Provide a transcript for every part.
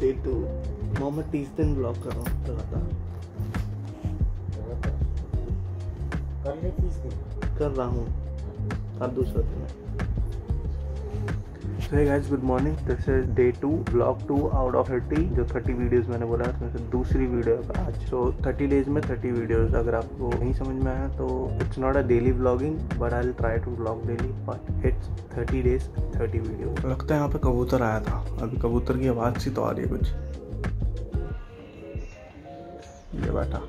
Day to Mohammad तीस दिन block कर रहा हूँ लगातार कर रहा हूँ। अब दूसरा दिन। है Hey guys, good morning. This is day two, vlog two out of 30. जो 30 वीडियोस मैंने बोला उसमें से दूसरी वीडियो है। आज so 30 डेज़ में 30 वीडियोस अगर आपको नहीं समझ में आया तो it's not a daily blogging but I try to blog daily but it's 30 days 30 videos लगता है यहाँ पे कबूतर आया था। अभी कबूतर की आवाज़ सी तो आ रही है कुछ। ये बैठा।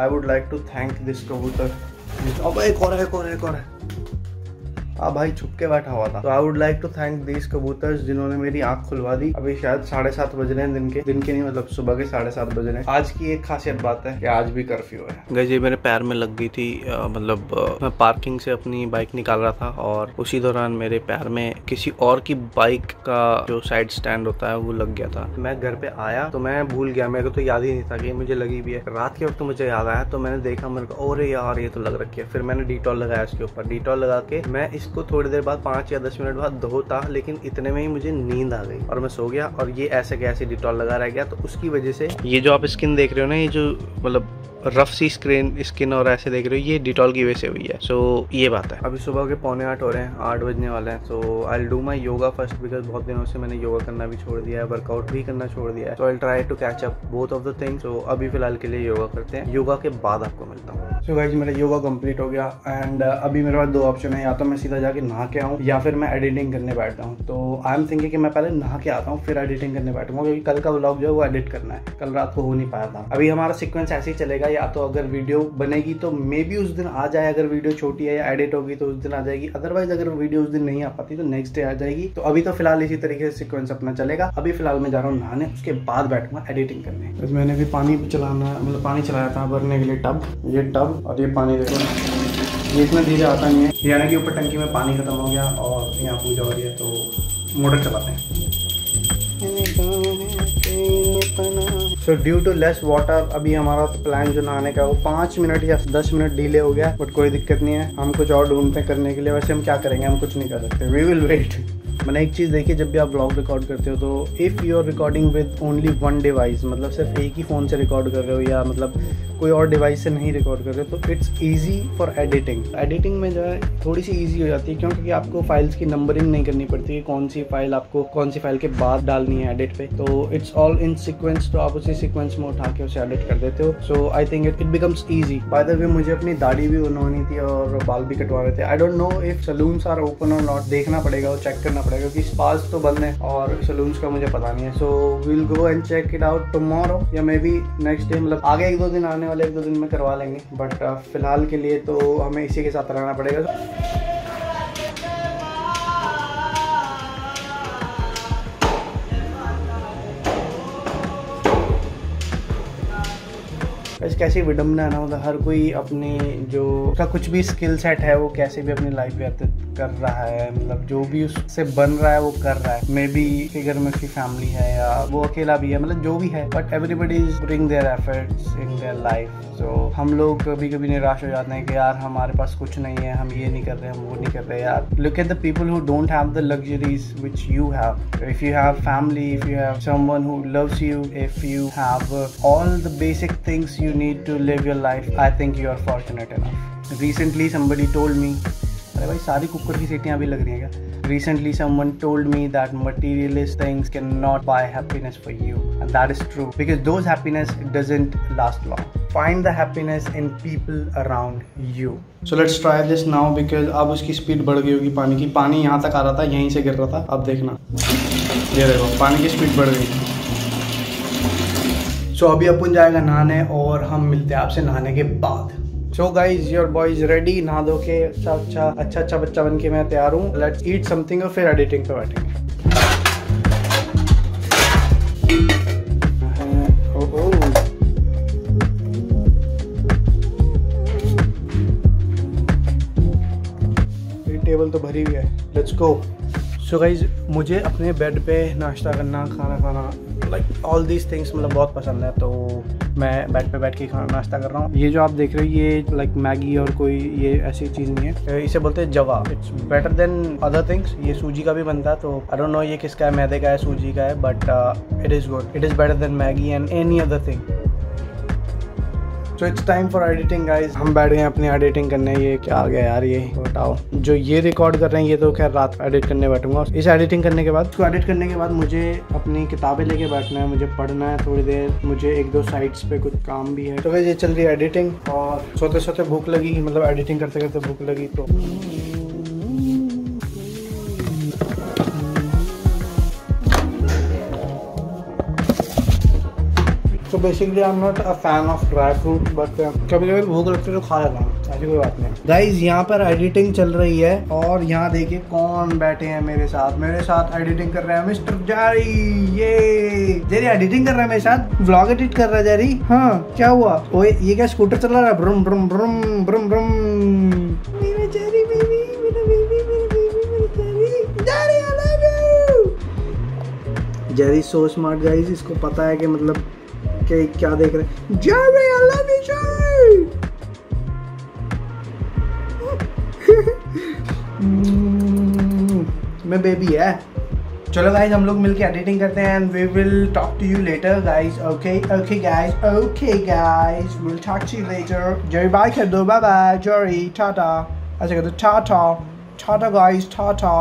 I would like to thank this कबूतर। एक और है एक और है एक और है। हाँ भाई छुप के बैठा हुआ था। तो I would like to thank this कबूतर जिन्होंने मेरी आँख खुलवा दी। अभी शायद साढ़े सात बज रहे हैं दिन के। दिन के नहीं मतलब सुबह के साढ़े सात बज रहे हैं। आज की एक खासियत बात है कि आज भी कर्फ्यू है। गई जी मेरे पैर में लग गई थी अ, मतलब अ, मैं पार्किंग से अपनी बाइक निकाल रहा था और उसी दौरान मेरे पैर में किसी और की बाइक का जो साइड स्टैंड होता है वो लग गया था। मैं घर पे आया तो मैं भूल गया। मेरे को तो याद ही नहीं था कि मुझे लगी भी है। रात के वक्त मुझे याद आया तो मैंने देखा मेरे को और यार ये तो लग रखी है। फिर मैंने डिटॉल लगाया इसके ऊपर। डिटॉल लगा के मैं इसको थोड़ी देर बाद, पाँच या दस मिनट बाद धोता, लेकिन इतने में ही मुझे नींद आ गई और मैं सो गया। और ये ऐसे कैसे डिटॉल लगा रह गया तो उसकी वजह से ये जो आप स्किन देख रहे हो ना, ये जो मतलब रफ सी स्क्रीन स्किन और ऐसे देख रहे हो ये डिटॉल की वजह से हुई है। सो so, ये बात है। अभी सुबह के पौने आठ हो रहे हैं आठ बजने वाले हैं so I do my yoga first because बहुत दिनों से मैंने योगा करना भी छोड़ दिया है वर्कआउट भी करना छोड़ दिया है। So I try to catch up both of the things so अभी फ़िलहाल के लिए योगा करते हैं। योगा के बाद आपको मिलता हूँ। सो गाइज़ मेरा योगा कंप्लीट हो गया एंड अभी मेरे पास दो ऑप्शन है या तो मैं सीधा जाके नहा के आऊँ या फिर मैं एडिटिंग करने बैठता हूँ। तो आई एम थिंकिंग कि मैं पहले नहा के आता हूँ फिर एडिटिंग करने बैठूँगा क्योंकि कल का व्लॉग जो है वो एडिट करना है। कल रात को हो नहीं पाया था। अभी हमारा सिक्वेंस ऐसे ही चलेगा या तो अगर वीडियो बनेगी तो मे बी उस दिन आ जाए, अगर वीडियो छोटी है या एडिट होगी तो उस दिन आ जाएगी। अदरवाइज़ अगर वीडियो उस दिन नहीं आ पाती तो नेक्स्ट डे आ जाएगी। तो अभी तो फ़िलहाल इसी तरीके से सीक्वेंस अपना चलेगा। अभी फ़िलहाल मैं जा रहा हूँ नहाने, उसके बाद बैठूँगा एडिटिंग करने। बस मैंने भी पानी चलाना मतलब पानी चलाया था भरने के लिए टब ये टब और ये पानी देखो। ये इतना धीरे आता नहीं है। यानी कि ऊपर टंकी में पानी खत्म हो गया और यहाँ पूजा हो रही है तो मोटर चलाते हैं। So due to less water अभी हमारा तो प्लान जो नहाने का वो पाँच मिनट या दस मिनट डिले हो गया बट कोई दिक्कत नहीं है। हम कुछ और ढूंढते करने के लिए। वैसे हम क्या करेंगे? हम कुछ नहीं कर सकते। वी विल वेट मैंने एक चीज़ देखी, जब भी आप ब्लॉग रिकॉर्ड करते हो तो if you are recording with only one device मतलब सिर्फ़ एक ही फ़ोन से रिकॉर्ड कर रहे हो या मतलब कोई और डिवाइस से नहीं रिकॉर्ड कर रहे हो तो it's easy for editing editing में जो है थोड़ी सी ईजी हो जाती है, क्योंकि आपको फाइल्स की नंबरिंग नहीं करनी पड़ती है, कौन सी फ़ाइल आपको, कौन सी फ़ाइल के बाद डालनी है एडिट पे तो इट्स ऑल इन सिक्वेंस तो आप उसी सिक्वेंस में उठा के उसे एडिट कर देते हो so I think it it becomes easy by the way मुझे अपनी दाढ़ी भी बनवानी थी और बाल भी कटवा रहे थे। I don't know if salons are open और नॉट देखना पड़ेगा और चेक करना पड़ेगा क्योंकि स्पास तो बंद है और सलून्स का मुझे पता नहीं है। So will go and check it out tomorrow या मे बी नेक्स्ट डे मतलब आगे एक दो दिन, आने वाले एक दो दिन में करवा लेंगे। बट फ़िलहाल के लिए तो हमें इसी के साथ रहना पड़ेगा। बस कैसी विडम्बना है ना मतलब हर कोई अपनी जो, उसका कुछ भी स्किल सेट है, वो कैसे भी अपनी लाइफ व्यतीत कर रहा है मतलब जो भी उससे बन रहा है वो कर रहा है। मे बी के घर में उसकी फैमिली है या वो अकेला भी है मतलब जो भी है। But everybody is bring their efforts in their life so हम लोग कभी कभी निराश हो जाते हैं कि यार, हमारे पास कुछ नहीं है, हम ये नहीं कर रहे, हम वो नहीं कर रहे। यार look at the people who don't have the luxuries which you have if you have family if you have someone who loves you if you have all the basic things you need to live your life, i think you are fortunate enough. Recently somebody told me अरे भाई सारी cooker की सीटियाँ अभी लग रही हैं क्या recently someone told me that materialist things cannot buy happiness for you and that is true because those happiness doesn't last long find the happiness in people around you so let's try this now because अब उसकी speed बढ़ गई होगी पानी की पानी यहाँ तक आ रहा था यहीं से गिर रहा था अब देखना ये देखो पानी की स्पीड बढ़ गई सो so, अभी अपन जाएगा नहाने और हम मिलते हैं आपसे नहाने के बाद so guys your boy is ready नहा धो के अच्छा अच्छा अच्छा अच्छा बच्चा बन के मैं तैयार हूँ। लेट्स ईट समथिंग और फिर एडिटिंग पे बैठेंगे। टेबल तो भरी हुई है। लेट्स गो सो गाइज़ मुझे अपने बेड पे नाश्ता करना, खाना खाना लाइक ऑल दीज थिंग्स मतलब बहुत पसंद है तो मैं बेड पे बैठ के खाना नाश्ता कर रहा हूँ। ये जो आप देख रहे हो, ये लाइक मैगी और कोई ये ऐसी चीज़ नहीं है। इसे बोलते हैं जवा। It's better than other things ये सूजी का भी बनता है तो आई डोंट नो ये किसका है, मैदे का है, सूजी का है but it is good it is better than Maggi and any other thing so it's time for editing guys हम बैठ गए अपनी एडिटिंग करने। ये क्या आ गया यार, ये? बताओ। जो ये रिकॉर्ड कर रहे हैं, ये तो खैर रात एडिट करने बैठूँगा। इस एडिटिंग करने के बाद? इसको एडिट करने के बाद मुझे अपनी किताबें लेके बैठना है। मुझे पढ़ना है थोड़ी देर। मुझे एक दो साइट्स पे कुछ काम भी है। तो ये चल रही है एडिटिंग और सोते सोते भूख लगी। मतलब एडिटिंग करते करते भूख लगी तो तो basically I am not a fan of dry fruit but कभी कभी भूख लगती है तो खा लेता हूँ। ऐसी कोई बात नहीं। गाइज़ यहाँ पर एडिटिंग चल रही है और यहाँ देखिए कौन बैठे हैं मेरे साथ। मेरे साथ एडिटिंग कर रहे हैं मिस्टर जारी। ये! जेरी एडिटिंग कर रहा है मेरे साथ? व्लॉग एडिट कर रहा है जेरी? हाँ क्या हुआ? ओए ये क्या स्कूटर चला रहा है? ब्रुम ब्रुम ब्रुम ब्रुम ब्रुम। मेरा जेरी बेबी मेरा बेबी मेरा बेबी मेरा Jerry. Jerry I love you Jerry so smart guys इसको पता है कि मतलब कि क्या देख रहे हैं। Jerry I love you Jerry मैं बेबी है। चलो गाइज़ हम लोग मिलके एडिटिंग करते हैं and we will talk to you later guys okay okay guys okay guys will talk to you later Jerry bye कर दो बाय बाय जेरी टाटा अच्छा कर दो टाटा टाटा गाइज़ टाटा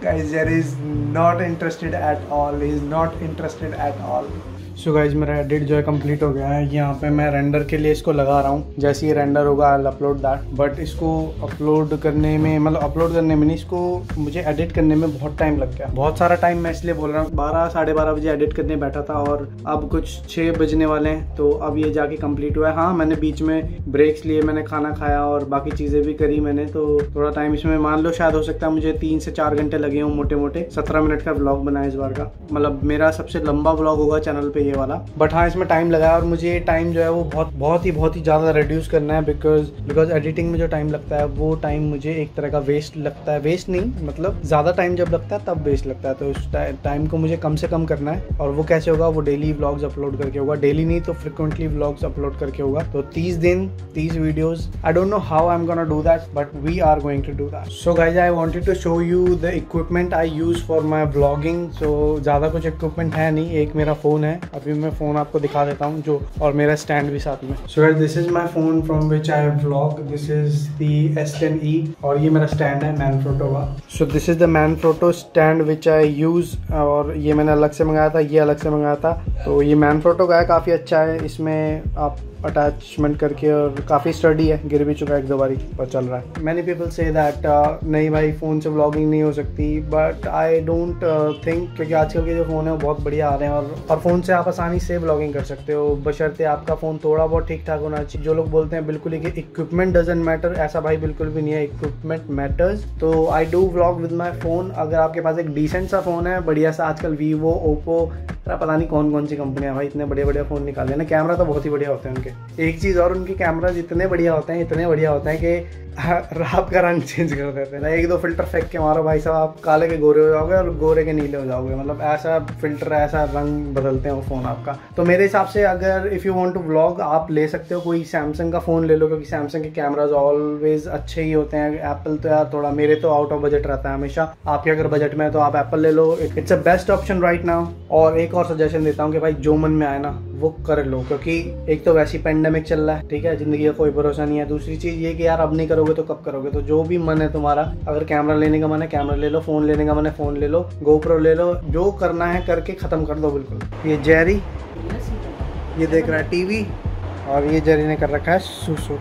guys there is not interested at all. He is not interested at all सो गाइज़ मेरा एडिट जो है कंप्लीट हो गया है। यहाँ पे मैं रेंडर के लिए इसको लगा रहा हूँ। जैसे ये रेंडर होगा आई अपलोड दैट बट इसको अपलोड करने में मतलब अपलोड करने में नहीं, इसको मुझे एडिट करने में बहुत टाइम लग गया। बहुत सारा टाइम मैं इसलिए बोल रहा हूँ। बारह, साढ़े बारह बजे एडिट करने बैठा था और अब कुछ छः बजने वाले हैं। तो अब ये जाके कंप्लीट हुआ है। हाँ मैंने बीच में ब्रेक्स लिए, मैंने खाना खाया और बाकी चीज़ें भी करी मैंने। तो थोड़ा टाइम इसमें, मान लो शायद हो सकता है मुझे तीन से चार घंटे लगे हूँ मोटे मोटे सत्रह मिनट का ब्लॉग बनाया इस बार का। मतलब मेरा सबसे लंबा ब्लॉग होगा चैनल पे ये वाला। बट हाँ इसमें टाइम लगा और मुझे ये टाइम जो है वो बहुत बहुत ही बहुत ही ज़्यादा रिड्यूस करना है बिकॉज़ बिकॉज़ एडिटिंग में जो टाइम लगता है, वो टाइम मुझे एक तरह का वेस्ट लगता है। वेस्ट नहीं मतलब ज़्यादा टाइम जब लगता है, तब वेस्ट लगता है। तो उस टाइम को मुझे कम से कम करना है। और वो कैसे होगा, वो डेली व्लॉग्स अपलोड करके होगा। डेली नहीं तो फ्रिक्वेंटली व्लॉग्स अपलोड करके होगा। तो तीस दिन, तीस videos I don't know how I am gonna do that but we are going to do that so guys I wanted to show you the equipment I use for my blogging so ज़्यादा कुछ equipment है नहीं, एक मेरा phone है। अभी मैं phone आपको दिखा देता हूँ जो और मेरा स्टैंड भी साथ में। So this is my phone from which I vlog this is the S ten E और ये मेरा स्टैंड है मैन फ्रोटो का। So this is the Manfrotto stand which I use और ये मैंने अलग से मंगाया था ये अलग से मंगाया था। तो ये मैन फ्रोटो का है काफ़ी अच्छा है। इसमें आप अटैचमेंट करके और काफ़ी स्टडी है, गिर भी चुका है एक दो बारी पर चल रहा है। मैनी पीपल से दैट नहीं भाई फ़ोन से व्लॉगिंग नहीं हो सकती बट आई डोंट थिंक क्योंकि आजकल के जो फ़ोन है वो बहुत बढ़िया आ रहे हैं और और फ़ोन से आप आसानी से व्लॉगिंग कर सकते हो। बशर्ते आपका फ़ोन थोड़ा बहुत ठीक ठाक होना चाहिए। जो लोग बोलते हैं बिल्कुल ही कि इक्विपमेंट डजेंट मैटर ऐसा भाई बिल्कुल भी नहीं है। इक्विपमेंट मैटर्स तो I do vlog with my phone अगर आपके पास एक डिसेंट सा फ़ोन है, बढ़िया सा आजकल वीवो ओप्पो पता नहीं कौन कौन सी कंपनियाँ भाई, इतने बड़े बढ़िया फ़ोन निकाले ना कैमरा तो बहुत ही बढ़िया होते हैं उनके। एक चीज़ और, उनके कैमरा जितने बढ़िया होते हैं, इतने बढ़िया होते हैं कि रात का रंग चेंज कर देते हैं। एक दो फ़िल्टर फेंक के मारो भाई साहब, आप काले के गोरे हो जाओगे और गोरे के नीले हो जाओगे। मतलब ऐसा फ़िल्टर ऐसा रंग बदलते हैं वो फ़ोन आपका। तो मेरे हिसाब से अगर if you want to vlog आप ले सकते हो कोई सैमसंग का फ़ोन ले लो, क्योंकि सैमसंग के कैमराज ऑलवेज अच्छे ही होते हैं। एप्पल तो यार थोड़ा, मेरे तो आउट ऑफ़ बजट रहता है हमेशा। आपके अगर बजट में है तो आप एप्पल ले लो। It's a best option right now और एक और सजेशन देता हूँ कि भाई जो मन में आए ना वो कर लो, क्योंकि एक तो वैसी पेंडेमिक चल रहा है, ठीक है, ज़िंदगी का कोई भरोसा नहीं है। दूसरी चीज़ ये कि यार, अब नहीं करोगे तो कब करोगे? तो जो भी मन है तुम्हारा, अगर कैमरा लेने का मन है कैमरा ले लो फ़ोन लेने का मन है फ़ोन ले लो गोप्रो ले लो, जो करना है करके खत्म कर दो, बिल्कुल। ये जेरी, ये देख रहा है टीवी, और ये जेरी ने कर रखा है सुसु।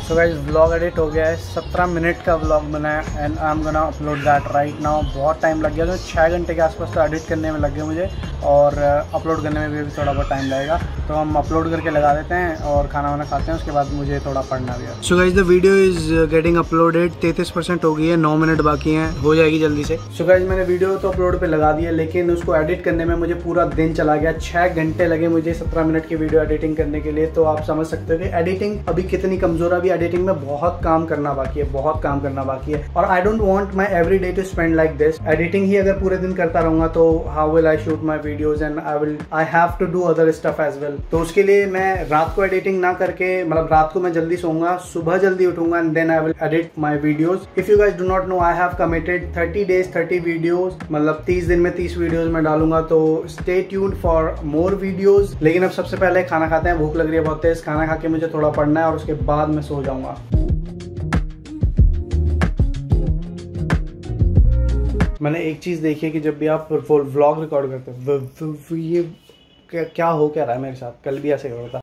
सो गाइज़ ब्लॉग एडिट हो गया है, सत्रह मिनट का ब्लॉग बनाया and I am gonna upload that right now बहुत टाइम लग गया तो छः घंटे के आसपास तो एडिट करने में लग गया मुझे। और अपलोड करने में भी अभी थोड़ा बहुत टाइम लगेगा। तो हम अपलोड करके लगा देते हैं और खाना वाना खाते हैं उसके बाद मुझे थोड़ा पढ़ना भी है। So guys the video is getting uploaded तैतीस परसेंट हो गई है नौ मिनट बाकी हैं हो जाएगी जल्दी से। सो गाइज़ मैंने वीडियो तो अपलोड पे लगा दिया लेकिन उसको एडिट करने में मुझे पूरा दिन चला गया। छः घंटे लगे मुझे सत्रह मिनट की वीडियो एडिटिंग करने के लिए। तो आप समझ सकते हो कि एडिटिंग अभी कितनी कमज़ोर अभी अभी एडिटिंग में बहुत काम करना बाकी है बहुत काम करना बाकी है। और I don't want my every day to spend like this editing ही अगर पूरे दिन करता रहूँगा तो how will I shoot my videos and I will I have to do other stuff as well तो उसके लिए मैं रात को एडिटिंग ना करके मतलब रात को मैं जल्दी सोऊँगा, सुबह जल्दी उठूँगा and then I will edit my videos if you guys do not know I have committed thirty days thirty videos मतलब तीस दिन में तीस वीडियोज़ में डालूँगा तो stay tune for more videos लेकिन अब सबसे पहले खाना खाते हैं, भूख लग रही है बहुत तेज, खाना खा के मुझे थोड़ा पढ़ना है और उसके बाद मैं सो जाऊँगा। मैंने एक चीज़ देखी है कि जब भी आप व्लॉग रिकॉर्ड करते हो ये क्या, हो क्या रहा है मेरे साथ? कल भी ऐसे हो रहा था।